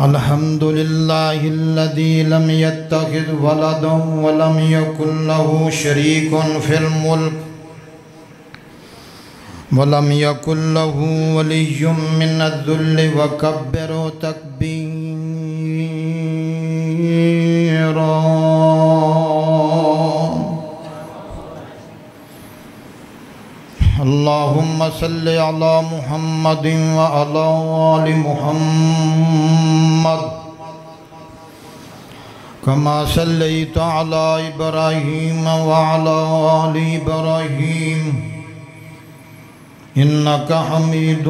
الحمد لله الذي لم يتخذ ولدا ولم يكن له شريك في الملك ولم يكن له ولي من الذل وكبر تكبيرا اللهم صل على محمد وعلى آل محمد كما صليت على إبراهيم وعلى آل إبراهيم إنك حميد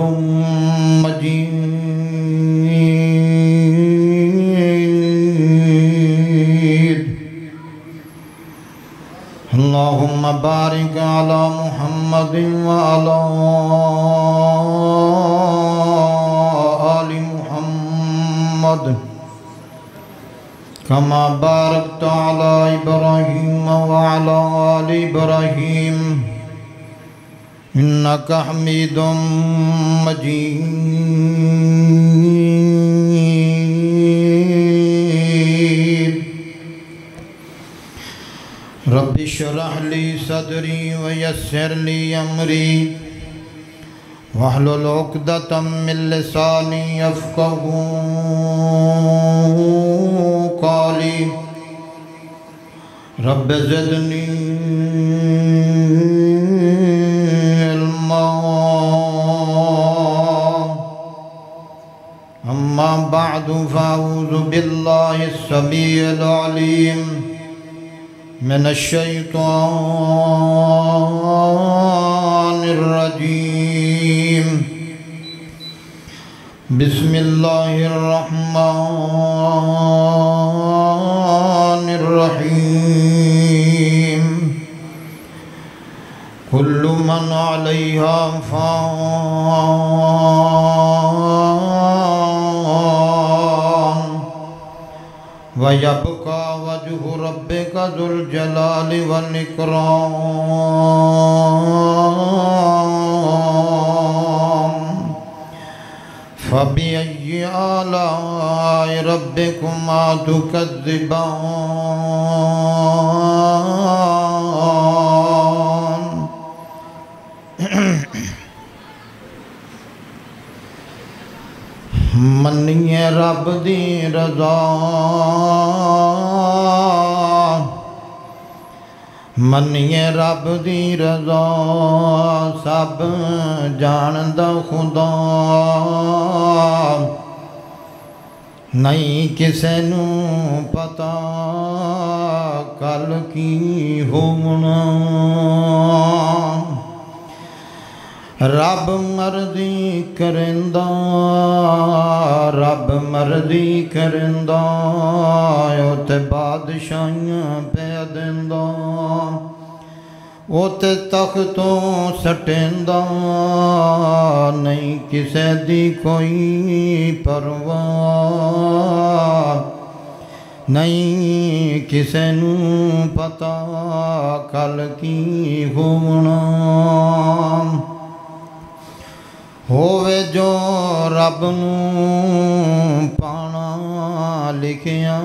مجيد اللهم بارك على محمد وعلى آل محمد. كما باركت على إبراهيم وعلى آل إبراهيم. إنك حميد مجيد. رب اشرح لي صدري ويسر لي أمري. واحلل عقدة من لساني يفقه قولي. رب زدني علما. أما بعد فأعوذ بالله السميع العليم. من الشيطان الرجيم. بسم الله الرحمن الرحيم. كل من عليها فان. ويبقى وجه ربك ذو الجلال والإكرام. فبأي آلاء ربكما تكذبان؟ منیے رب دی رضا منیے رب دی رضا سب جاندا خدا نہیں کسے نو پتا کل کی ہونا رب مرضی کرندہ، رب مرضی کرندہ او بادشاہیاں پہ دیندہ او تختوں سٹیندہ نہیں کسے دی کوئی پرواہ، نہیں کسے نو پتا کل کی ہونا ہووے جو رب نو پانا لکھیا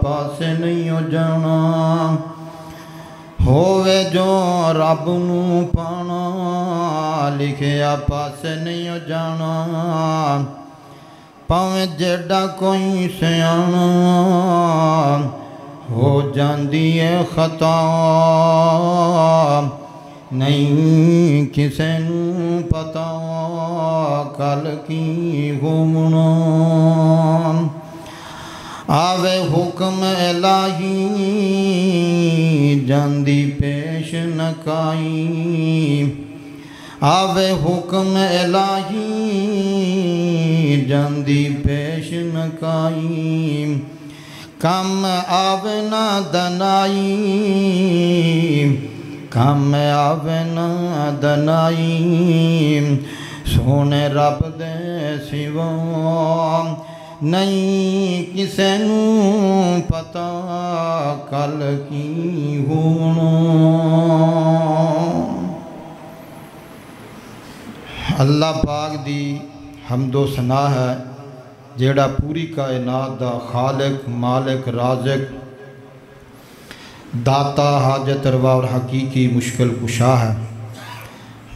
پاسے نہیں ہو جانا ہووے جو رب نو پانا لکھیا پاسے نہیں ہو جانا پاویں جیڑا کوئی سیانا ہو جاندی ہے خطا نہیں کسے نو پتا کل کی ہونا آوے حکم الہی، جاندی پیش نکائی آوے حکم الہی، جاندی پیش نکائی کم آوے نہ دنائی۔ کم آوے نہ دنائی سونے رب دے سوا نہیں کسے نو پتا کل کی ہونا اللہ پاک دی حمد و ثنا ہے جیڑا پوری کائنات دا خالق مالک رازق داتا حاجت روا اور حقیقی مشکل کشا ہے۔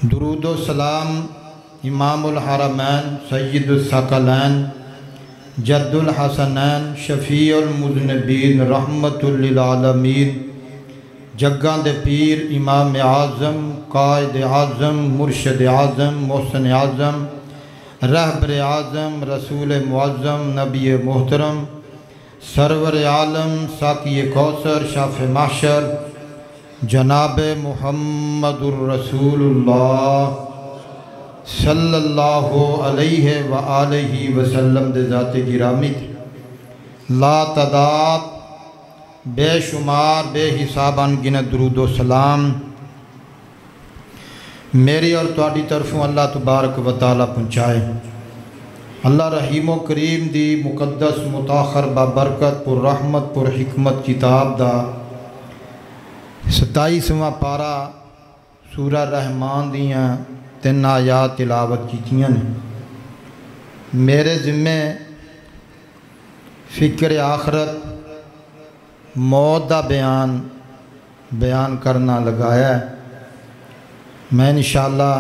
درود و سلام امام الحرمین، سید الثقلین، جد الحسنین، شفیع المذنبین، رحمت للعالمین، جگاں دے پیر امام اعظم، قائد اعظم، مرشد اعظم، محسن اعظم، رہبر اعظم، رسول معظم، نبی محترم سرور عالم ساکی کوثر، شاف محشر، جناب محمد الرسول اللہ صلی اللہ علیہ وآلہ وسلم دے ذات گرامی تھی لا تعداد بے شمار، بے حساب گن درود و سلام۔ میری اور تواڈی طرفوں اللہ تبارک و تعالی پہنچائے۔ اللہ رحیم و کریم دی مقدس متاخر بابرکت پر رحمت پر حکمت کتاب دا ستائیسواں پارا سورہ رحمان دیاں تین آیات تلاوت کیتیاں نے۔ میرے ذمے فکر آخرت موت دا بیان بیان کرنا لگایا ہے۔ میں انشاءاللہ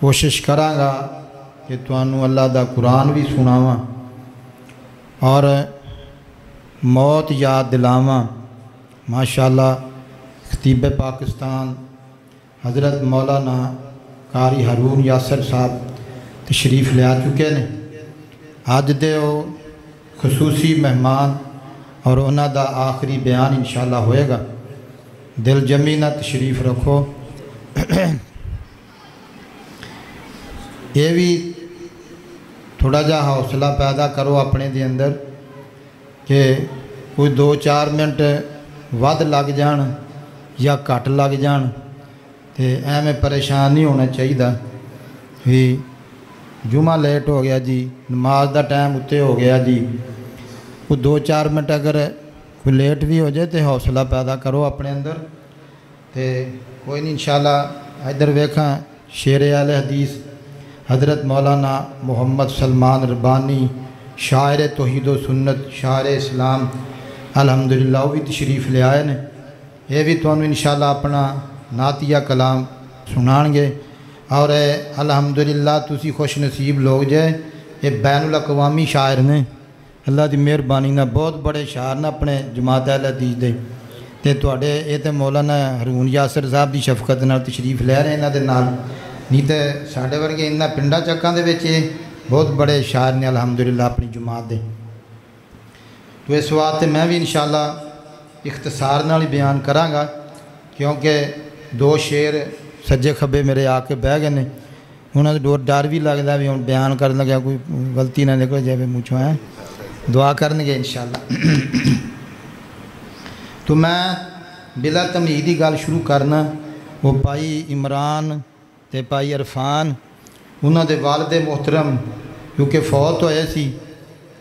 کوشش کراں گا کہ تنوع اللہ دا قرآن بھی سناواں اور موت یاد دلاواں۔ ماشاءاللہ، خطیب پاکستان، حضرت مولانا قاری ہرون یاسر صاحب تشریف لیا چکے نے۔ اج دے وہ خصوصی مہمان اور انہوں دا آخری بیان انشاءاللہ ہوئے گا۔ دل جمینہ تشریف رکھو۔ یہ بھی تھوڑا جا حوصلہ پیدا کرو اپنے دے اندر کہ کوئی دو چار منٹ ود لگ جان یا کٹ لگ جان تے ایویں پریشان نہیں ہونا چاہیے بھی جمعہ لیٹ ہو گیا جی نماز دا ٹائم اتنے ہو گیا جی۔ کوئی دو چار منٹ اگر کوئی لیٹ بھی ہو جائے تو حوصلہ پیدا کرو اپنے اندر۔ تے کوئی نہیں، انشاءاللہ ادھر ویکھاں شیر عال حدیث حضرت مولانا محمد سلمان ربانی، شاعر توحید و سنت، شاعر اسلام، الحمدللہ وہ بھی تشریف لے آئے نے۔ یہ بھی تو انشاءاللہ اپنا نعتیہ کلام سنان گے۔ اور الحمدللہ تسی خوش نصیب لوگ جائے یہ بین الاقوامی شاعر نے۔ اللہ دی مہربانی نہ بہت بڑے شاعر نے اپنے جماعت اہل حدیث دے۔ تے تواڈے یہ تے مولانا ہرون یاسر صاحب دی شفقت نال تشریف لے رہے انہاں دے نال۔ نہیں تے ساڈے ورگے انہاں پنڈا چکاں دے بہت بڑے شاعر نے الحمدللہ اپنی جماعت دے۔ تو اس واسطے میں بھی انشاءاللہ اختصار نال ہی بیان کراں گا، کیونکہ دو شیر سجے کھبے میرے آ کے بہ گئے نے۔ انہاں دے ڈور ڈر بھی لگدا بھی ہن بیان کرن لگا کوئی غلطی نہ نکل جائے منہ ہے دعا کرن گے انشاءاللہ۔ تو میں بلا تمہید ہی گل شروع کرنا، وہ پائی عمران تے پائی عرفان انہوں دے والد محترم کیونکہ فوت ہوئے سی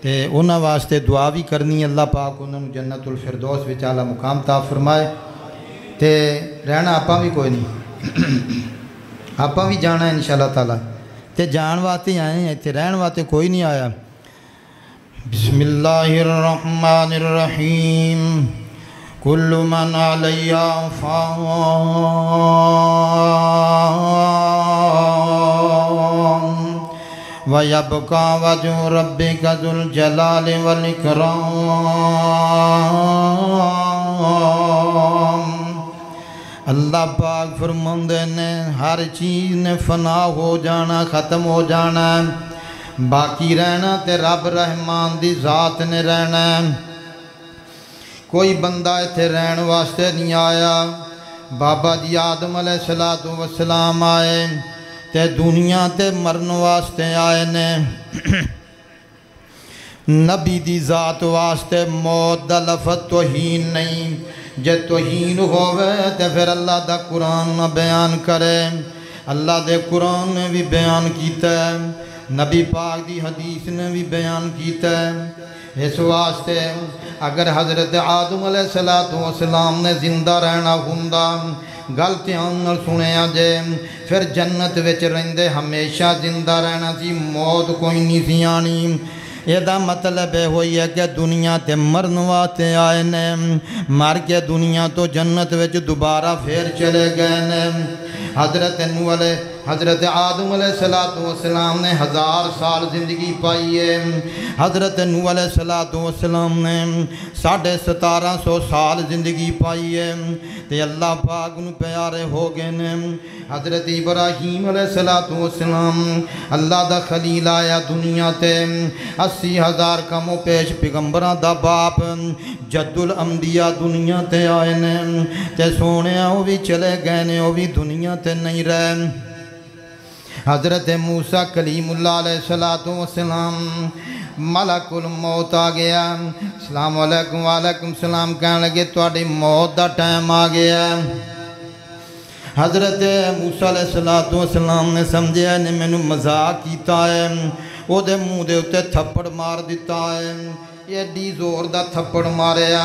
تے انہوں واسطے دعا بھی کرنی اللہ پاک انہوں نے جنت الفردوس وچ مقام تا فرمائے تے رہنا آپا بھی کوئی نہیں آپا بھی جانا ہے انشاءاللہ تعالی تے جان واسطے آئے ہیں تے رہن واسطے کوئی نہیں آیا بسم اللہ الرحمن الرحیم کل من علیہ فان ویبقى وجه ربك ذو الجلال والإكرام اللہ پاک فرماندے نے ہر چیز نے فنا ہو جانا، ختم ہو جانا۔ باقی رہنا تے رب رحمان دی ذات نے رہنا۔ کوئی بندہ ایتھے رہن واسطے نہیں آیا۔ بابا جی آدم علیہ السلام آئے۔ تے دنیا تے مرن واسطے آئے نے۔ نبی دی ذات واسطے موت دا لفظ توہین نہیں۔ جے توہین ہوئے تے پھر اللہ دا قرآن نہ بیان کرے۔ اللہ دے قرآن نے بھی بیان کیتا ہے۔ نبی پاک دی حدیث نے بھی بیان کیتا ہے۔ اس واسطے اگر حضرت آدم علیہ السلام نے زندہ رہنا ہوں گل دھیان سنے آجے پھر جنت وچ رہندے ہمیشہ زندہ رہنا سی موت کوئی نہیں سی آنی یہ دا مطلب ہے ہوئی ہے کہ دنیا تے مرن واسطے آئے نے مر کے دنیا تو جنت وچ دوبارہ پھر چلے گئے نے حضرت نو علیہ حضرت آدم علیہ السلام نے ہزار سال زندگی پائی ہے۔ حضرت نو علیہ السلام نے ساڑھے ستارہ سو سال زندگی پائی ہے۔ تے اللہ پاک نو پیارے ہو گئے نے۔ حضرت ابراہیم علیہ السلام اللہ دا خلیل آیا دنیا تے۔ اسی ہزار کمو پیش پیغمبرہ دا باپ جد الانبیاء دنیا تے آئے نے۔ تے سونے وہ بھی چلے گئے نے وہ بھی دنیا تے نہیں رہے۔ حضرت موسیٰ کلیم اللہ علیہ السلام ملک الموت آ گیا۔ السلام علیکم وعلیکم السلام، کہنے لگے توڑی موت دا ٹائم آ گیا۔ حضرت موسیٰ علیہ السلام نے سمجھے نے میں نے مزاق کیتا ہے۔ وہ دے منہ دے اتے تھپڑ مار دیتا ہے۔ ایڈی زور دا تھپڑ ماریا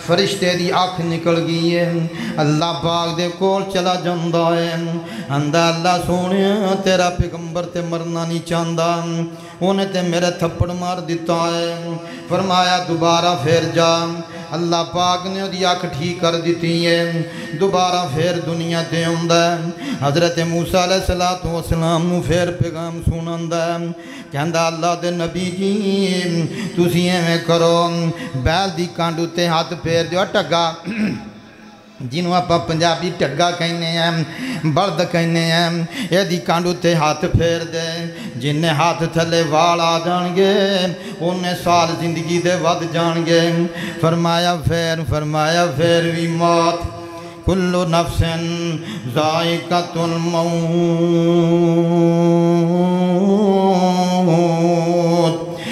فرشتے دی آنکھ نکل گئی ہے اللہ پاک دے کول چلا جاندہ ہے اندہ اللہ سونے تیرا پیغمبر تے مرنا نہیں چاندہ انہیں تے میرے تھپڑ مار دیتا ہے فرمایا دوبارہ پھر جا اللہ پاک نے دی آنکھ ٹھیک کر دیتی ہے۔ دوبارہ پھر دنیا تے ہوندہ ہے۔ حضرت موسیٰ علیہ السلام نو پھر پیغام سناندہ ہے۔ کہندہ اللہ دے نبی جی تسی میں کرو۔ بیل دی کانڈو تے ہاتھ پھیر دیو، ٹگا۔ جنہوں آپ پنجابی ٹگا کہنے ہیں برد کہنے ہیں یہ دی کانڈو تے ہاتھ پھیر دے جنہیں ہاتھ تھلے وال آ جان گے انہیں سال زندگی دے ود جان گے فرمایا پھیر فرمایا پھیر بھی موت کلو نفس ذائقت الموت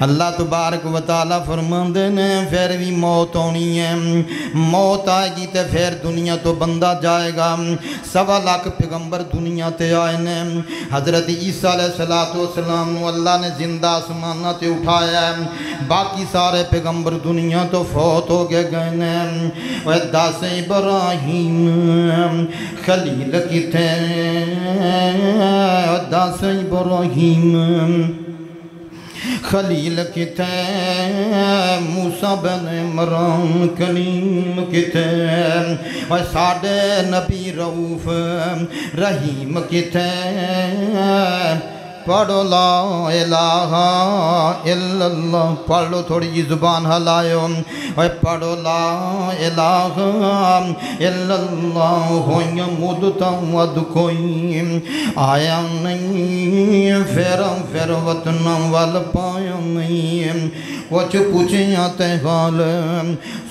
اللہ تبارک و تعالیٰ فرمان پھر بھی موت ہونی ہے۔ موت آئے گی تے پھر دنیا تو بندہ جائے گا۔ سوا لاکھ پیغمبر دنیا تے آئے نے۔ حضرت عیسیٰ علیہ السلام اللہ نے زندہ آسمانہ تے اٹھایا۔ ہے باقی سارے پیغمبر دنیا تو فوت ہو گئے گئے نے۔ ویدہ سے ابراہیم، خلیل کی تھے ویدہ سے ابراہیم خلیل کتے موسیٰ بن مرام کلیم کتے۔ ساڑھے نبی روف رحیم کتے۔ پڑھو لا الہ الا اللہ پڑھ لو تھوڑی جی زبان ہلائیو اے پڑھو لا الہ الا اللہ ہوئی مدتا ود آیا نہیں پھر پھر وطن وال پایا نہیں کچھ پوچھیں تے حال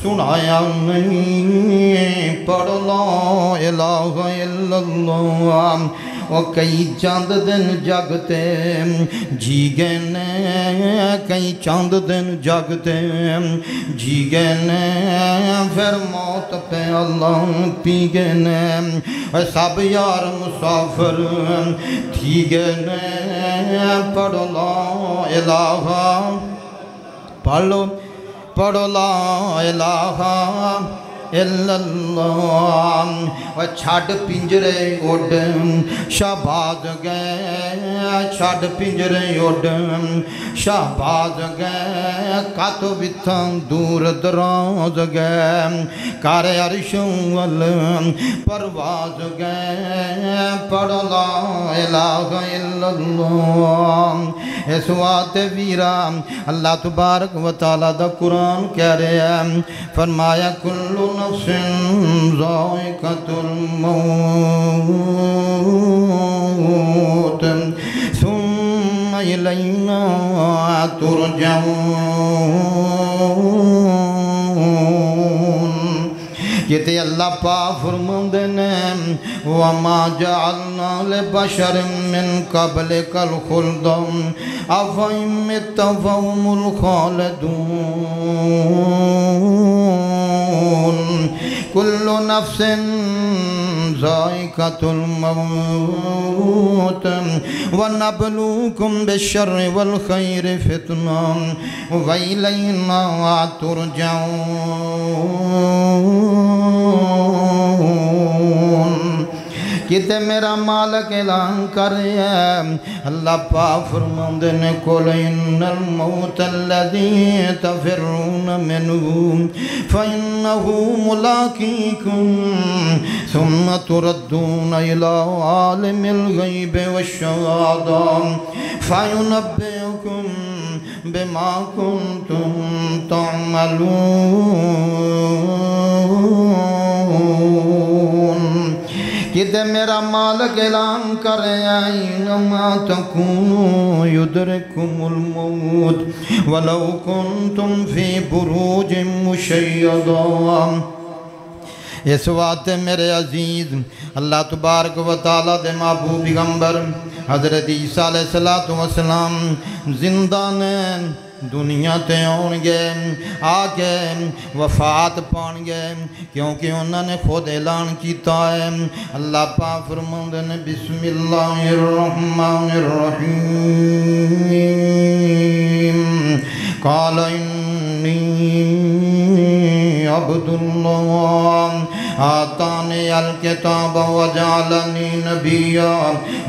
سنایا نہیں پڑھو لا الہ الا اللہ وہ کئی چاند دن جگتے جی گئے کئی چاند دن جگتے جی گئے پھر موت پہ اللہ پی گئے نے سب یار مسافر تھی گئے نے پڑھو لا الہ پڑھو پڑھو لا الہ اللہ و چھڑ پنجرے اڈ شہباز گئے چھڑ پنجرے اڈ شہباز گئے کاتو بتھاں دور دراز گئے کار عرشوں وال پرواز گئے پڑھو لا الہ الا اللہ اس وات ویرا اللہ تبارک و تعالیٰ دا قرآن کہہ رہے ہیں فرمایا کلو نفس ذائقة الموت. ثم إلينا ترجعون. جتے اللہ پا فرمان دینے وما جعلنا لبشر من قبل کل خلدم افائم متفهم الخالدون. تموتون كل نفس ذائقة الموت. ونبلوكم بالشر والخير فتنة. وإلينا ترجعون. کتے میرا مالک اعلان کر رہے ہیں۔ اللہ پاک فرماندے نے کول ان الموت الذي تفرون منه فإنه ملاقيكم ثم تردون إلى عالم الغيب والشهادة فينبئكم بما كنتم تعملون۔ کتے میرا مالک اعلان کر اینما تکونو یدرکم الموت ولو کنتم فی بروج مشیدہ۔ اس واسطے میرے عزیز، اللہ تبارک و تعالیٰ دے محبوب پیغمبر، حضرت عیسیٰ علیہ السلام زندہ نے دنیا تے آن گے آگے وفات پان گے کیونکہ انہوں نے خود اعلان کیتا ہے اللہ پا فرماؤں نے بسم اللہ الرحمن الرحیم قال انی عبداللہ آتانی الکتاب وجعلنی نبیا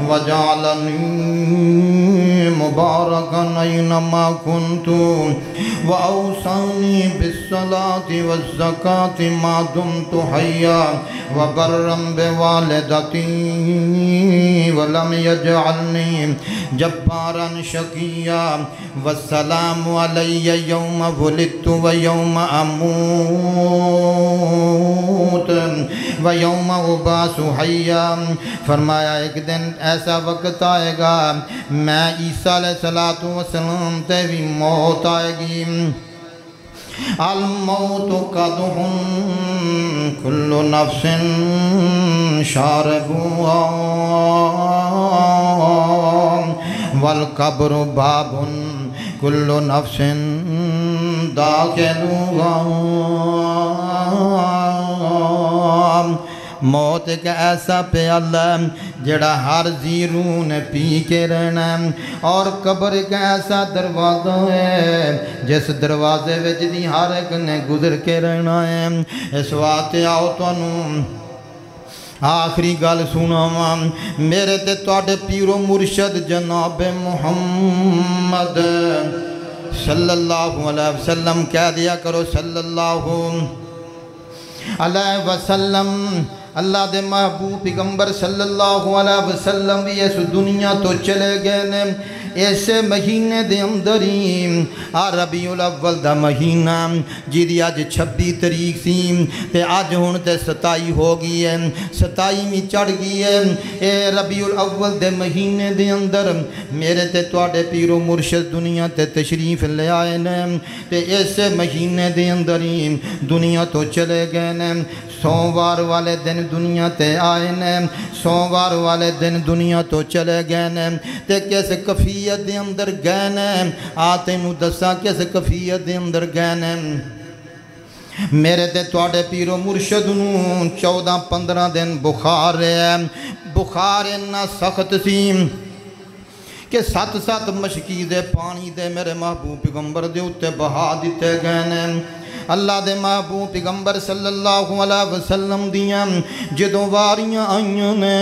وجعلنی مبارکا اینما کنتو وأوصاني بالصلاة والزكاة ما دمت حيا وبرا بوالدتي ولم يجعلني جبارا شقيا والسلام علي يوم ولدت ويوم أموت ويوم أباس حيا فرمایا ایک دن ایسا وقت آئے گا، میں عیسیٰ علیہ السلام تے بھی موت آئے گی۔ الموت قدح كل نفس شاربها والقبر باب كل نفس داخلها موت ایک ایسا پیالہ جڑا ہر زیرو نے پی کے رہنا اور قبر ایک ایسا دروازہ ہے، جس دروازے وچ دی ہر ایک نے گزر کے رہنا ہے۔ اس واسطے آؤ تانوں آخری گل سنا میرے تے تواڈے پیرو مرشد جناب محمد صلی اللہ علیہ وسلم کہہ دیا کرو صلی اللہ علیہ وسلم عليه وسلم اللہ دے محبوب پیغمبر صلی اللہ علیہ وسلم بھی اس دنیا تو چلے گئے نے۔ ایسے مہینے دے اندری آ ربیع الاول دا مہینہ جی دی آج چھبی تاریخ سی۔ تے آج ہون تے ستائی ہو گئی ہے، ستائی میں چڑھ گئی ہے۔ اے ربیع الاول دے مہینے دے اندر میرے تے توڑے پیر و مرشد دنیا تے تشریف لے آئے نے۔ تے ایسے مہینے دے اندری دنیا تو چلے گئے نے۔ سوموار والے دن دنیا تے آئے نے سوموار والے دن دنیا تو چلے گئے نے تے کیسے کفیت دے اندر گئے نے آتے نو دسا کیسے کفیت دے اندر گئے نے میرے تے توڑے پیرو مرشد نو چودہ پندرہ دن بخار رہے بخار انہا سخت سیم کہ سات سات مشکی دے پانی دے میرے محبوب پیغمبر دے اتے بہا دیتے گئے نے اللہ دے محبوب پیغمبر صلی اللہ علیہ وسلم دیاں جدوں واریاں آئیاں نے،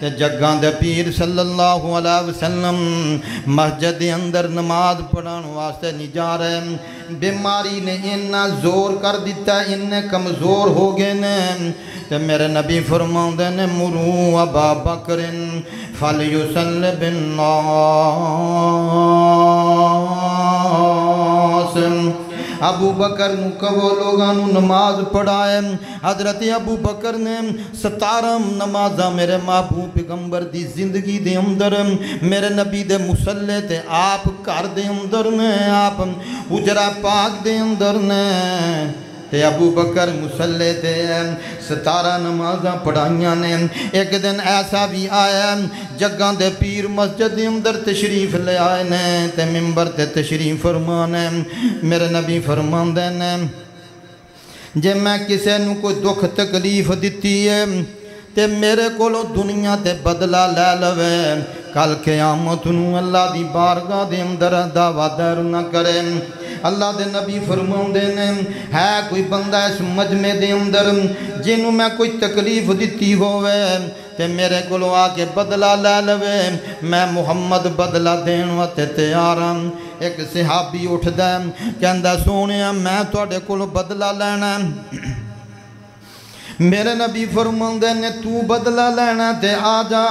تے جگاں دے پیر صلی اللہ علیہ وسلم مسجد دے اندر نماز پڑھان واسطے نہیں جا رہے۔ بیماری نے انہا زور کر دیتا انہیں کمزور ہو گئے نے۔ تے میرے نبی فرماؤں دے نے، مرو ابا بکرن فلیسل بن ناس ابو بکر نو کہو، لوگاں نو نماز پڑھائے۔ حضرت ابو بکر نے ستارم نمازہ میرے محبوب پیغمبر دی زندگی دے اندر، میرے نبی دے مسلح تے آپ کار دے اندر نے، آپ اجرا پاک دے اندر نے۔ تے ابو بکر مسلے تے ستارہ نمازاں پڑھائیاں نے۔ ایک دن ایسا بھی آیا جگہ دے پیر مسجد اندر تشریف لے آئے نے، تے ممبر تے تشریف فرمانے۔ میرے نبی فرمان دے نے، جے میں کسے نو کوئی دکھ تکلیف دیتی ہے، تے میرے کولو دنیا تے بدلہ لے لوے۔ کل قیامت نو اللہ دی بارگاہ دے اندر دعویٰ دیر نہ کرے۔ اللہ دے نبی فرماؤں دے نے، ہے کوئی بندہ اس مجمع دے اندر جنہوں میں کوئی تکلیف دیتی ہوئے تے میرے کلو آکے بدلہ لے لوے، میں محمد بدلہ دین و تے تیارم ہاں۔ ایک صحابی اٹھ دے کہندہ سونیا میں تواڈے کلو بدلہ لینا میرے نبی فرمان دے نے، تو بدلہ لینا تے آجا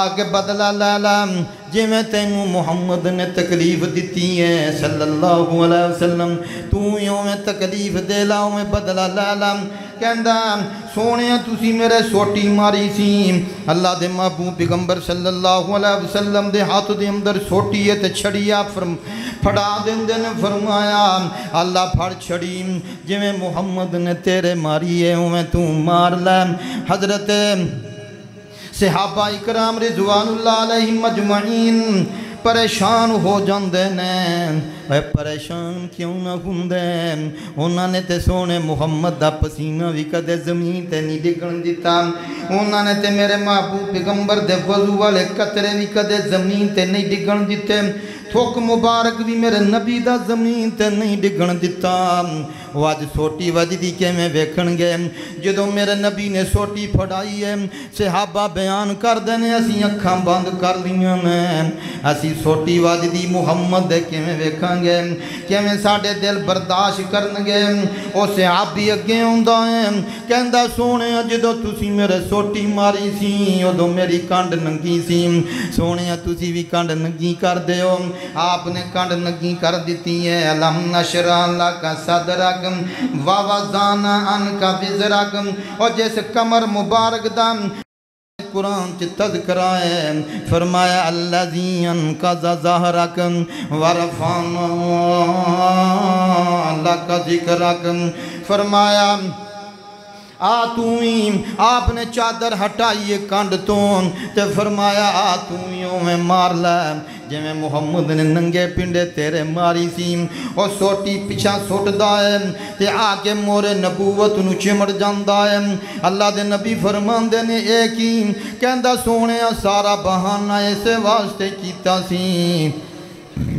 آگے بدلہ لے لیں جی میں تینوں محمد نے تکلیف دیتی ہے، صلی اللہ علیہ وسلم، تو یوں میں تکلیف دے لاؤں میں بدلہ لے لیں کہندہ سونے، تسی میرے سوٹی ماری سی۔ اللہ دے محبوب پیغمبر صلی اللہ علیہ وسلم دے ہاتھ دے اندر سوٹی ہے تے چھڑیا فرم، پھڑا دن دن فرمایا، اللہ پھڑ چھڑی۔ جی میں محمد نے تیرے ماری ہے ہوں میں تو مار لے۔ حضرت صحابہ اکرام رضوان اللہ علیہ مجمعین پریشان ہو جاندے نے۔ اے پریشان کیوں نہ ہوندے انہاں نے تے سونے محمد دا پسینہ بھی کدے زمین تے نہیں ڈگن دیتا انہاں نے تے میرے محبوب پیغمبر دے وضو والے قطرے بھی کدے زمین تے نہیں ڈگن دیتے تھوک مبارک بھی میرے نبی دا زمین تے نہیں ڈگن دیتا وہ آج سوٹی وجدی کے میں ویکھن گے جدو میرے نبی نے سوٹی پھڑائی ہے صحابہ بیان کر دینے اسی اکھاں بند کر لیاں میں اسی سوٹی وجدی محمد دے کے میں ویکھن گے کہ میں ساڑے دل برداشت کرن گے او صحابی اگے ہوندہ ہیں کہندہ سونے، جدو تسی میرے سوٹی ماری سی او دو میری کانڈ ننگی سی۔ سونے، تسی بھی کانڈ ننگی کر دے ہو آپ نے کانڈ ننگی کر دیتی ہے۔ علم نشرہ اللہ کا صدرک ووزانا ان کا وزرکم اور جیسے کمر مبارک دم قرآن چی تذکرہ ہے فرمایا اللذی انکز ظہرکم ورفانا لکا ذکرکم فرمایا آتویں آپ نے چادر ہٹائیے کانڈ تو تے فرمایا آتوئیوں میں مار لے۔ جے میں محمد نے ننگے پنڈے تیرے ماری سی۔ اور سوٹی پیچھا سوٹ دائے تے آکے مورے نبوت نو چمڑ جان دائے اللہ دے نبی فرمان دے نے ایک ہی کہندہ سونے سارا بہانہ ایسے واسطے کیتا سی۔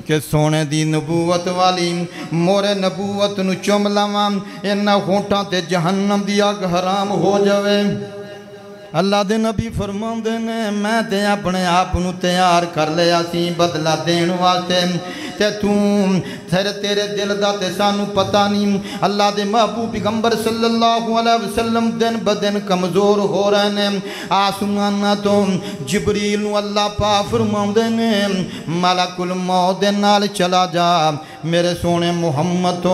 کہ سونے دی نبوت والی مورے نبوت نو چم لواں انہا خونٹاں تے جہنم دی آگ حرام ہو جاوے اللہ دے نبی فرمان دے نے میں تے اپنے آپ نو تیار کر لیا سی بدلہ دین واسطے تے تم تھر تیرے دل دا تے سانو پتہ نہیں اللہ دے محبوب پیغمبر صلی اللہ علیہ وسلم دن بدن کمزور ہو رہے ہیں آسمانہ تو جبریل نو اللہ پا فرمان دے نے ملک الموت دے نال چلا جا میرے سونے محمد تو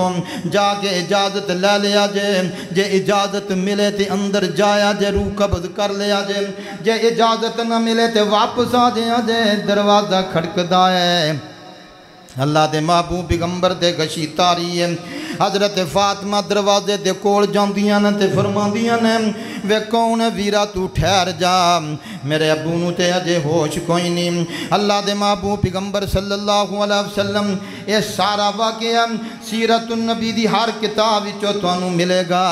جا کے اجازت لے لیا جے۔ جے اجازت ملے تے اندر جایا جے، روح قبض کر لیا جے۔ جے اجازت نہ ملے تے واپس آ جایا جے، دروازہ کھڑک دائے اللہ دے محبوب پیغمبر دے گشی تاری ہے۔ حضرت فاطمہ دروازے دے کول جاندیاں نے تے فرماندیاں نے وے کون ویرا تو ٹھہر جا۔ میرے ابو نو تے اجے ہوش کوئی نہیں اللہ دے محبوب پیغمبر صلی اللہ علیہ وسلم، اے سارا واقعہ سیرت النبی دی ہر کتاب وچوں تانوں ملے گا۔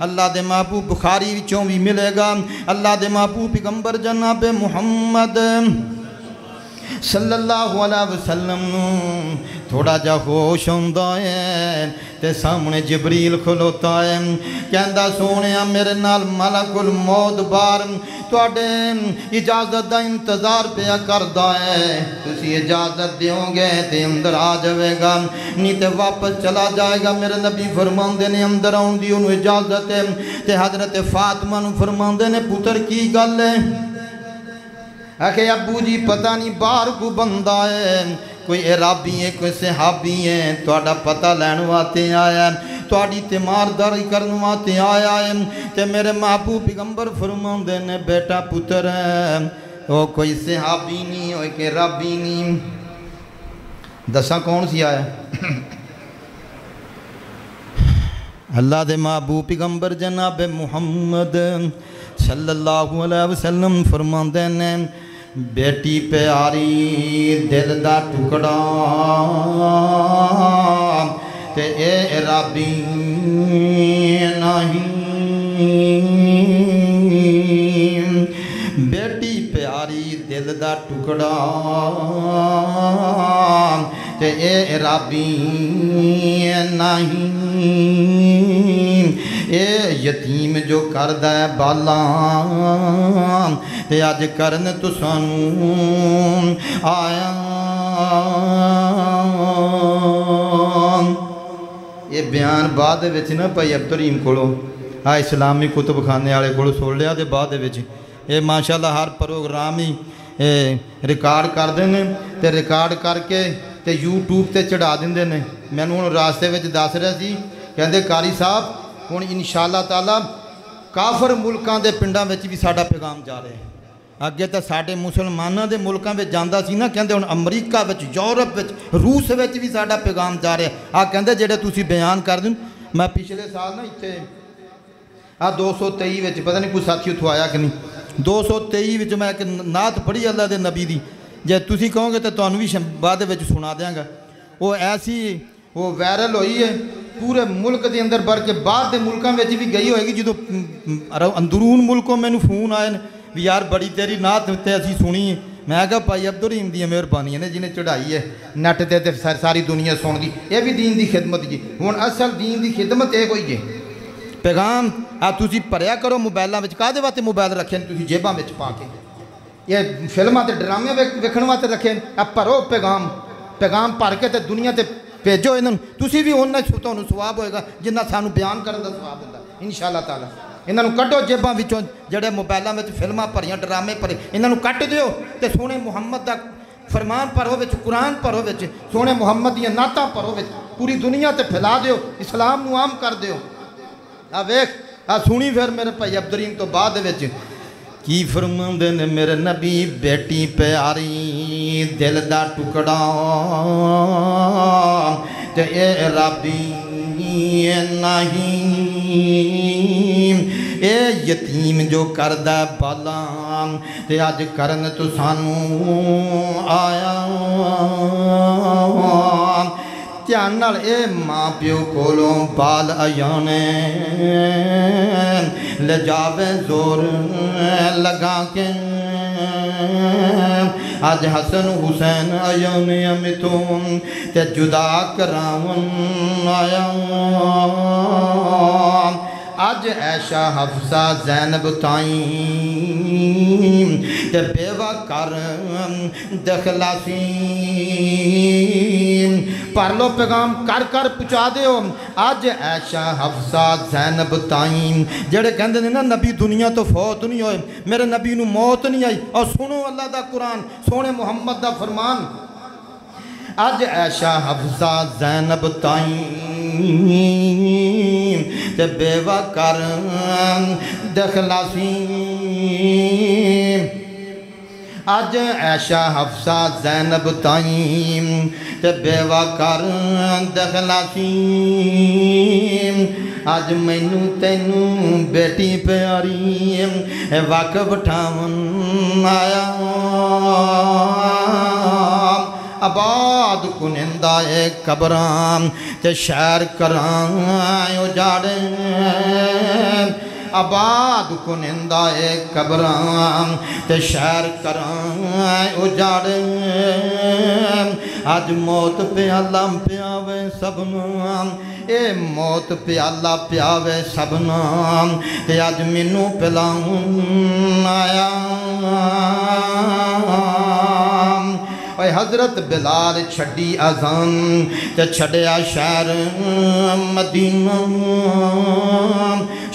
اللہ دے محبوب بخاری وچوں بھی ملے گا۔ اللہ دے محبوب پیغمبر جناب محمد۔ صلی اللہ علیہ وسلم تھوڑا جا خوش ہوندہ ہے تے سامنے جبریل کھلوتا ہے کہندہ سونیا میرے نال ملک الموت بار توڑے اجازت دا انتظار پیا کردہ ہے تسی اجازت دیوں گے تے اندر آ جاوے گا نہیں تے واپس چلا جائے گا میرے نبی فرمان دینے اندر آن دی انہوں اجازت ہے تے حضرت فاطمہ نو فرمان دینے پتر کی گل ہے کہ ابو جی پتہ نہیں بار کو بندہ ہے۔ کوئی عرابی ہے، کوئی صحابی ہے۔ توڑا پتہ لینو آتے آیا ہے۔ توڑی تیمار داری کرنو آتے آیا ہے۔ کہ میرے محبوب پیغمبر فرمان دینے بیٹا پتر ہے۔ وہ کوئی صحابی نہیں وہ کوئی رابی نہیں۔ دسا کون سی آیا ہے؟ اللہ دے محبوب پیغمبر جناب محمد صلی اللہ علیہ وسلم فرماندے نے بیٹی پیاری دل دا ٹکڑا تے اے ربی نہیں بیٹی پیاری دل دا ٹکڑا تے اے ربی نہیں اے یتیم جو کردہ ہے بالا تے اج کرن تو سانو آیا یہ بیان بعد وچ نا بھائی عبدالرحیم کولو آ اسلامی کتب خانے والے کولو سن لیا تے بعد وچ یہ ماشاءاللہ ہر پروگرام ہی ریکارڈ کرتے ہیں تے ریکارڈ کر کے تے یوٹیوب تے چڑھا دیں نے مینوں ہن راستے وچ دس رہا سی کہندے قاری صاحب ہوں انشاءاللہ تعالی کافر ملکان دے پنڈاں وچ بھی ساڈا پیغام جا رہے ہیں اگے تا ساڑھے مسلمانہ دے ملکان وچ جاندہ سی نا کہندے ہن امریکہ وچ یورپ وچ روس وچ بھی ساڈا پیغام جا رہا ہیں آ کہندے جیڑے تو اسی بیان کر دیں میں پچھلے سال نا ایتھے آ دو سو تئی وچ پتہ نہیں کوئی ساتھی اتھوں آیا کہ نہیں دو سو تئی وچ میں ایک نات پڑی اللہ دے نبی دی جی تو اسی کہوں گے تے تانوں بھی بعد وچ سنا دیاں گا وہ ایسی وہ وائرل ہوئی ہے ਪੂਰੇ ਮੁਲਕ ਦੇ ਅੰਦਰ ਭਰ ਕੇ ਬਾਹਰ ਦੇ ਮੁਲਕਾਂ ਵਿੱਚ ਵੀ ਗਈ ਹੋਏਗੀ ਜਦੋਂ ਅਮ, ਅਮ, ਅਰ- ਅੰਦਰੂਨ ਮੁਲਕੋਂ ਮੈਨੂੰ ਫੋਨ ਆਏ ਨੇ ਵੀ ਯਾਰ ਬੜੀ ਤੇਰੀ ਨਾਤ ਉੱਤੇ ਅਸੀਂ ਸੁਣੀ ਹੈ ਮੈਂ ਕਿਹਾ ਭਾਈ ਅਬਦੁਰਹੀਮ ਦੀਆਂ ਮਿਹਰਬਾਨੀਆਂ ਨੇ ਜਿਹਨੇ ਚੜਾਈ ਹੈ ਨੈਟ ਤੇ ਤੇ ਸਾ- ਸਾਰੀ ਦੁਨੀਆ ਸੁਣਦੀ ਇਹ ਵੀ ਦੀਨ ਦੀ ਖਿਦਮਤ ਜੀ ਹੁਣ ਅਸਲ ਦੀਨ ਦੀ ਖਿਦਮਤ ਇਹ ਕੋਈ ਜੀ ਪੈਗਾਮ ਆ ਤੁਸੀਂ ਭਰਿਆ ਕਰੋ ਮੋਬਾਈਲਾਂ ਵਿੱਚ ਕਾਹਦੇ ਵਾਸਤੇ ਮੋਬਾਈਲ ਰੱਖੇ ਨੇ ਤੁਸੀਂ ਜੇਬਾਂ ਵਿੱਚ ਪਾ ਕੇ ਇਹ ਫਿਲਮਾਂ ਤੇ ਡਰਾਮੇ ਵੇਖ- ਵੇਖਣ ਵਾਸਤੇ ਰੱਖੇ ਨੇ ਆ ਭਰੋ ਪੈਗਾਮ ਪੈਗਾਮ ਭਰ بھیجو انہوں تسی بھی انہوں نے تمہیں سواب ہوئے گا جنہ سانو بیان کرنے دا سواب ہوندا انشاءاللہ تعالی انہوں نے کٹو جیباں وچوں جڑے موبائلاں وچ فلماں بھریاں ڈرامے بھرے انہوں نے کٹ دیو تے سونے محمد دا فرمان پڑھو وچ قرآن پڑھو وچ سونے محمد دیاں نعتاں پڑھو وچ پوری دنیا تے پھیلا دیو اسلام نو کر دیو آ ویکھ آ سنی پھر میرے بھائی عبدالرحیم تو بعد وچ کی فرماندن میرے نبی بیٹی پیاری دل دا ٹکڑا تے اے ربی نہیں اے یتیم جو کردہ بالا تے آج کرن تو سانوں آیا ਧਿਆਨ ਨਾਲ ਇਹ ਮਾਂ ਪਿਓ ਕੋਲੋਂ ਬਾਲ ਅਯਾਨੇ ਲਜਾਵੇ ਜ਼ੋਰ ਲਗਾ ਕੇ ਅੱਜ ਹਸਨ ਹੁਸੈਨ ਅਯਾਨੇ ਅਮਿਤੋਂ ਤੇ ਜੁਦਾ ਕਰਾਵਨ ਆਇਆ ਅੱਜ ਐਸ਼ਾ ਹਫਸਾ ਜ਼ੈਨਬ ਤਾਈ ਤੇ ਬੇਵਾ ਕਰ پر لو پیغام کر کر پچا دے ہو آج عائشہ حفظہ زینب تائیم جڑے کہندے نے نا نبی دنیا تو فوت نہیں ہوئے میرے نبی نو موت نہیں آئی اور سنو اللہ دا قرآن سنے محمد دا فرمان آج عائشہ حفظہ زینب تائیم تے بیوہ کر دخلاسی اج ایشا حفظہ زینب تائیم تے بیوہ کر دخلا سیم اج مینوں تینوں بیٹی پیاریم، اے واقف بٹھاون آیا۔ آباد کنندہ قبران، تے شہر کران اجاڑے ਆਬਾਦ ਕੁਨਿੰਦਾ ਏ ਕਬਰਾਂ ਤੇ ਸ਼ਹਿਰ ਕਰਾਂ ਉਜਾੜ। ਅੱਜ ਮੌਤ ਪਿਆਲਾ ਪਿਆਵੇ ਸਭਨਾਂ ਇਹ ਮੌਤ ਪਿਆਲਾ ਪਿਆਵੇ ਸਭਨਾਂ, ਤੇ ਅੱਜ ਮੈਨੂੰ ਪਿਲਾਉਣ ਆਇਆ। اے حضرت بلال چھڑی آزان تے چھڑیا شہر مدینہ۔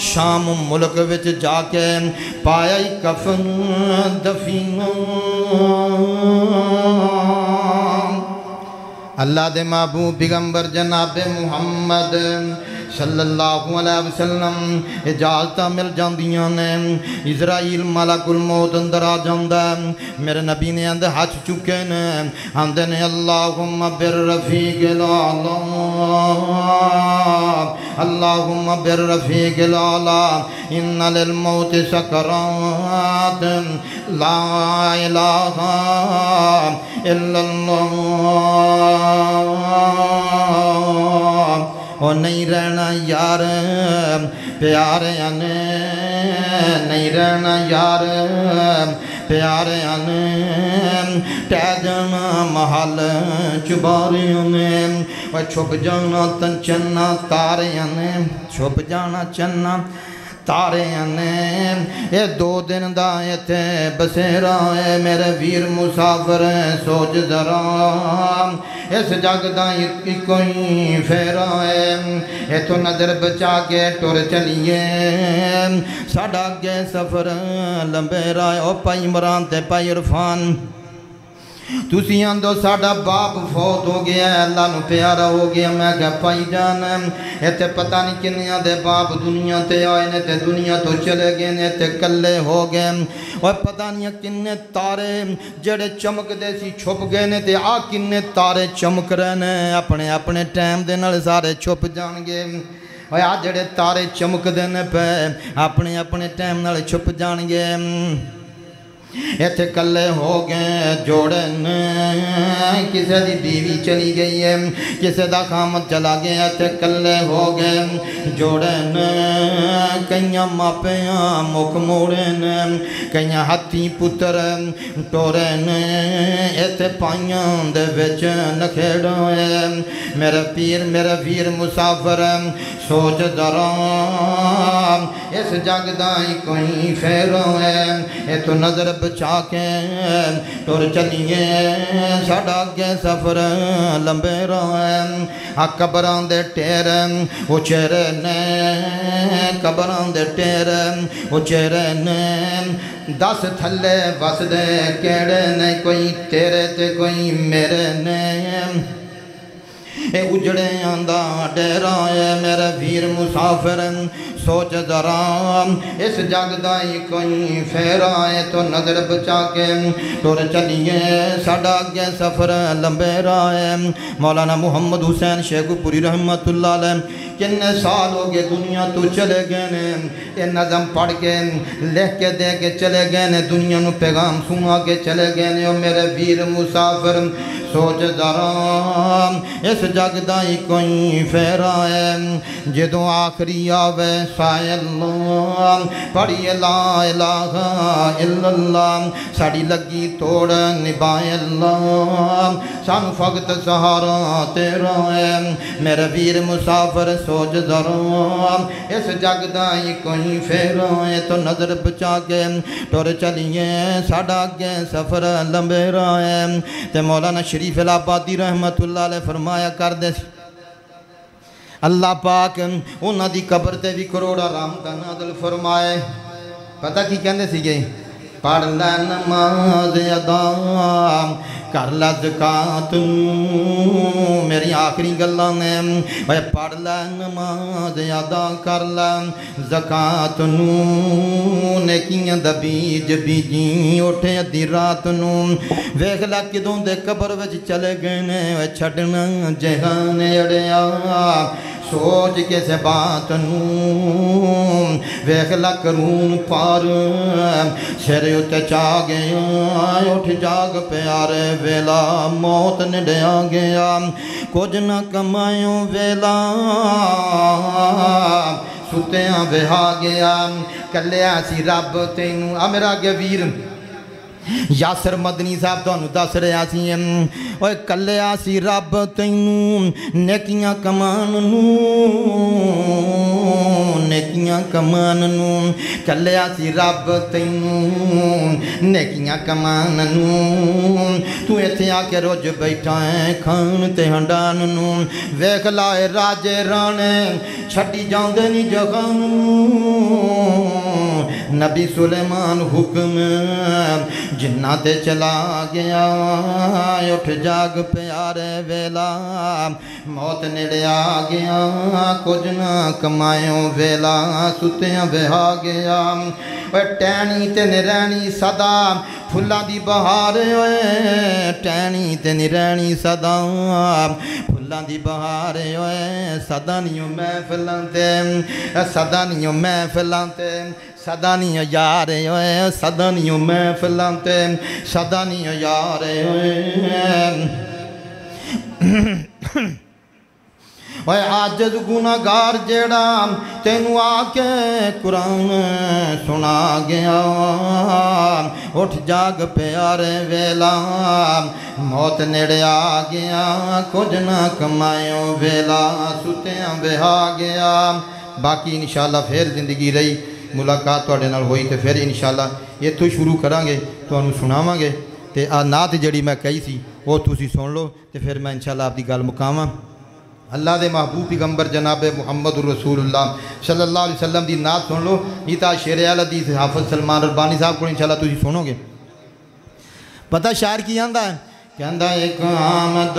شام ملک وچ جا کے پایا کفن دفین اللہ دے محبوب پیغمبر جناب محمد صلی اللہ علیہ وسلم اجازت مل جاندیاں نے اسرائیل ملک الموت اندر آ جاندہ ہے میرے نبی نے اندر حج چکے نے اندر نے اللہم بالرفیق العلا اللہم بالرفیق العلا ان للموت سکرات لا الہ الا اللہ او نہیں رہنا یار پیار نے نہیں رہنا یار پیارے نے ٹہ جانا محل چبارے نے چھپ جانا تن چنا تارے نے چھپ جانا چنا تارے نے یہ دو دن دا ایتھے بسیرا ہے میرے ویر مسافر سوچ ذرا اس جگ دا کوئی پھیرا ہے یہ تو نظر بچا کے ٹر چلیے ساڈا اگے سفر لمبے رائے او پائی عمران تے پائی عرفان تسی آندو ساڈا باپ فوت ہو گیا ہے اللہ نو پیارا ہو گیا میں کہا پائی جان ایتے پتہ نہیں کنیاں دے باپ دنیا تے آئے نے تے دنیا تو چلے گئے نے تے کلے ہو گئے اور پتہ نہیں کنے تارے جڑے چمک دے سی چھپ گئے نے تے آ کنے تارے چمک رہے نے اپنے اپنے ٹائم دے نال سارے چھپ جان گے اور آ جڑے تارے چمک دے نے پہ اپنے اپنے ٹائم نال چھپ جان گے ایتھے کلے ہو گئے جوڑن کسے دی بیوی چلی گئی ہے کسے دا خامت چلا گیا ایتھے کلے ہو گئے جوڑن کئیاں ماپیاں مک موڑن کئیاں ہاتھی پتر ٹورن ایتھے پائیاں دے وچ نکھیڑوں میرا پیر میرا ویر مسافر سوچ درام اس جگ دائی کوئی فیروں ہے اے نظر بچا کے ٹور چلیے ساڑھا اگے سفر لمبے روئے آ قبران دے ٹیر وہ چہرے نے قبران دے ٹیر وہ چہرے نے دس تھلے بس دے کیڑے نے کوئی تیرے تے کوئی میرے نے اے اجڑے آندہ ڈیرا ہے میرے ویر مسافر، سوچ ذرا، اس جگ دائی کوئی پھیرا ہے تو نظر بچا کے ٹور چلیے ساڑا اگے سفر لمبے رائے۔ مولانا محمد حسین شیخ پوری رحمت اللہ علیہ، کنے سال ہو گئے دنیا تو چلے گئے نے۔ یہ نظم پڑھ کے، لکھ کے، دے کے چلے گئے نے۔ دنیا نو پیغام سنا کے چلے گئے نے۔ اور میرے ویر مسافر سوچ ذرا اس جگ دائی کوئی فیرا ہے جدو آخری آوے سائے اللہ پڑھئے لا الہ الا اللہ ساڑی لگی توڑ نبائے اللہ سان فقط سہارا تیرا ہے میرے ویر مسافر سوچ ذرا اس جگ دائی کوئی فیرا تو نظر بچا کے ٹور چلیے ساڑا گے سفر لمبے رائے تے مولانا شریف الابادی رحمت اللہ علیہ فرمایا کر دے سی۔ اللہ پاک انہاں دی قبر تے بھی کروڑا رام دا نادل فرمائے۔ پتہ کی کہندے سی گئے پڑھ لے نماز ادا۔ کر لے زکات میری آخری گلاں نے اے پڑھ لے نماز ادا کر لے زکات نیکیاں دا بیج بیجی اٹھے ادھی رات نو ویکھ لے کدوں دے قبر وچ چلے گئے نے اے چھڈنا جہان اڑیا سوچ کے سے بات نو ویخ لکرون پار سر اتے چاہ اٹھ جاگ پیارے ویلا موت نڈیا گیا کچھ نہ کمائیوں ویلا ستیاں بہا گیا کلیا سی رب تینوں آ میرا گیا ویر یاسر مدنی صاحب تو انہوں دس رہے آسی ہیں اوہ کلے رب تینوں، نیکیاں کمان نو نیکیاں کمان نو کلے رب تینوں، نیکیاں کمان نو تو ایتھے آکے روج بیٹھا ہے، کھان تے ہنڈان ویکھ لائے راجے رانے چھٹی جاندے نی جگان نبی سلیمان حکم جنہ تے چلا گیا اٹھ جاگ پیارے ویلا موت نڑے آ گیا کچھ نہ کمائیوں ویلا ستیاں بہا گیا ٹینی تے نرینی صدا پھلاں دی بہار ہوئے ٹینی تے نرینی صدا پھلاں دی بہار ہوئے صدا نیوں محفلاں تے صدا نیوں محفلاں تے صدا نیوں یار ہوئے صدا نیوں تے یار ہوئے اوے عاجز گناہگار جیڑا تینو آ کے قرآن سنا گیا اٹھ جاگ پیارے ویلا موت نیڑے آ گیا کچھ نہ کمائیوں ویلا ستیاں بہا گیا باقی انشاءاللہ پھر زندگی رہی ملاقات توڑے ہوئی تے پھر انشاءاللہ یہ تو شروع کرانگے تو سناواں گے تے آ نات جڑی میں کہی سی وہ تسی سن لو تے پھر میں انشاءاللہ آپ دی گل مقاماں اللہ دے محبوب پیغمبر جناب محمد الرسول اللہ صلی اللہ علیہ وسلم دی نات سن لو نیتا شیر حافظ سلمان ربانی صاحب کو انشاءاللہ تجھے سنو گے پتہ شاعر کی آندہ ہے کہندہ ایک آمد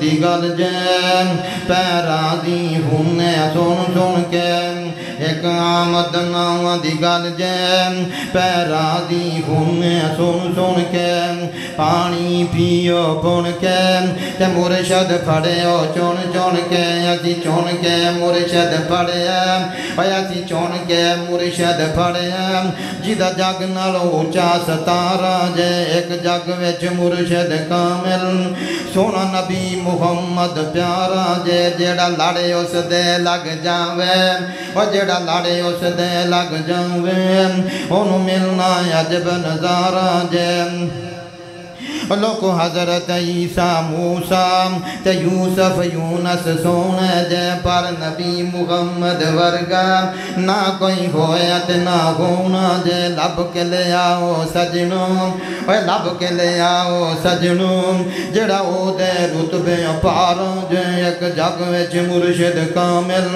دی گل جین پیرا دی ہونے سن سن کے ایک آمد دی گل جین پیرا دی ہونے سن سن کے پانی پیو پن کے تے مرشد پھڑے ہو چون چون کے اسی چون کے مرشد پھڑے اے اسی چون کے مرشد پھڑے جیدہ جگ نال اونچا ستارا جے ایک جگ وچ مرشد کامل سونا نبی محمد پیارا جے جیڑا لڑے اس دے لگ جاوے او جیڑا لڑے اس دے لگ جاوے انہوں ملنا عجب نظارہ جے لوگ حضرت عیسیٰ، موسیٰ تے یوسف، یونس سونے جے پر نبی محمد ورگا نہ کوئی ہویا تے نہ ہونا جے لب کے لے آؤ سجنوں، اے لب کے لے آؤ سجنوں، جڑا او دے رتبے پاروں جے ایک جگ وچ مرشد کامل۔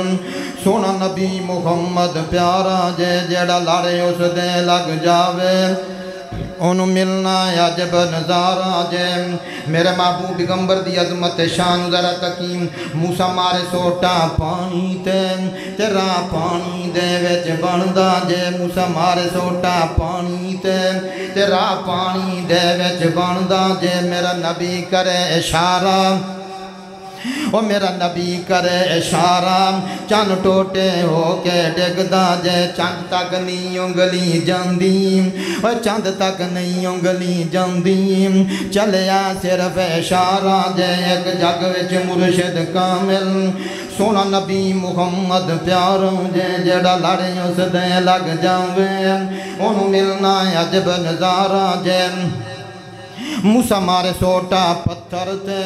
سونا نبی محمد پیارا جے جڑا لڑے اس دے لگ جاوے۔ انہوں ملنا عجب نظارہ جے میرے محبوب پیغمبر دی عظمت شان ذرا تکیم موسیٰ مارے سوٹا پانی تے تیرا پانی دے وچ بندا جے موسیٰ مارے سوٹا پانی تے تیرا پانی دے وچ بندا جے میرا نبی کرے اشارہ او میرا نبی کرے اشارہ چن ٹوٹے ہو کے ڈگدا جے چند تک نہیں انگلی جاندی او چند تک نہیں انگلی جاندی چلیا صرف اشارہ جے ایک جگ وچ مرشد کامل سونا نبی محمد پیاروں جے جڑا لڑے اس دے لگ جاوے انہوں ملنا عجب نظارہ جے موسیٰ مارے سوٹا پتھر تے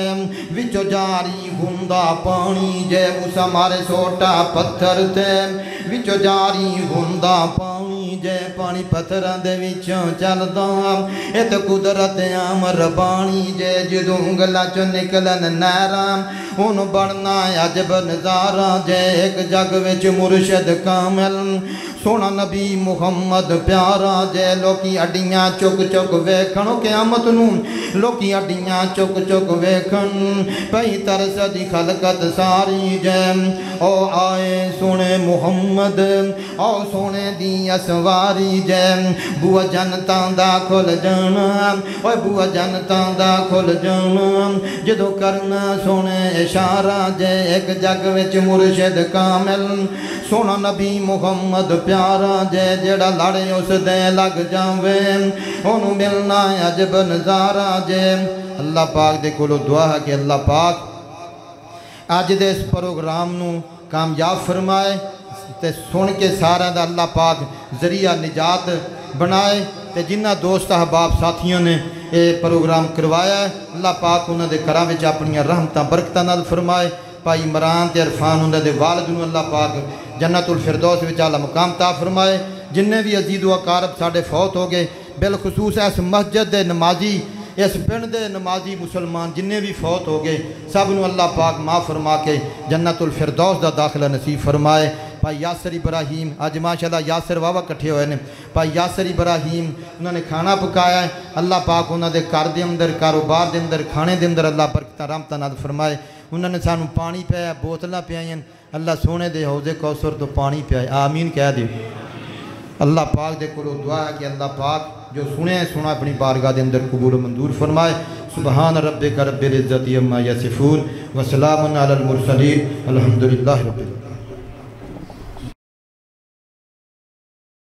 وچو جاری گھندا پانی جے موسیٰ مارے سوٹا پتھر تے وچو جاری گھندا پانی جے پانی پتھران دے وچوں چل دا ایت قدرت آمر پانی جے جدوں گلا چو نکلن نیرام ان بڑھنا عجب نظارہ جے ایک جگ وچ مرشد کامل سونا نبی محمد پیارا جے لوکی اڈیاں چک چک ویکھنو قیامت نو لوکی اڈیاں چک چک ویکھن پئی ترس دی خلقت ساری جے او آئے سونے محمد او سونے دی اسواری جے بوا جنتاں دا کھل جانا اوے بوا جنتاں دا کھل جانا جدو کرنا سونے اشارہ جے ایک جگ وچ مرشد کامل سونا نبی محمد پیارا جے جڑا لڑے اس دے لگ جاوے انہوں ملنا عجب نظارہ جے اللہ پاک دے کولو دعا ہے کہ اللہ پاک آج دے اس پروگرام نو کامیاب فرمائے تے سن کے سارا دا اللہ پاک ذریعہ نجات بنائے تے جنہ دوست احباب ساتھیوں نے اے پروگرام کروایا ہے، اللہ پاک انہوں دے کرام وچ اپنی رحمتاں، برکتاں نال فرمائے۔ پائی عمران تے عرفان انہوں دے والد اللہ پاک جنت الفردوس وچ اعلی مقام تا فرمائے۔ جننے بھی عزیز و اقارب ساڈے فوت ہو گئے بالخصوص اس مسجد دے نمازی، اس پنڈ دے نمازی مسلمان جنہیں بھی فوت ہو گئے، سب نو اللہ پاک ماں فرما کے جنت الفردوس دا داخلہ نصیب فرمائے۔ بھائی یاسر ابراہیم، آج ماشاءاللہ یاسر واوا کٹھے ہوئے نے۔ بھائی یاسر ابراہیم، انہوں نے کھانا پکایا ہے۔ اللہ پاک انہوں دے کار دے اندر، کاروبار دے اندر، کھانے دے اندر اللہ برکتہ، رحمتہ ناد فرمائے۔ انہوں نے سانو پانی پیا بوتلیں پیائیں اللہ سونے دے حوض کوثر تو پانی پیا آمین، کہہ دیو اللہ پاک دے کولو دعا ہے کہ اللہ پاک جو سنے، سنا اپنی بارگاہ دے اندر قبول و منظور فرمائے۔ سبحان ربک رب العزت عما یصفون وسلام علی المرسلین۔ الحمدللہ رب العالمین۔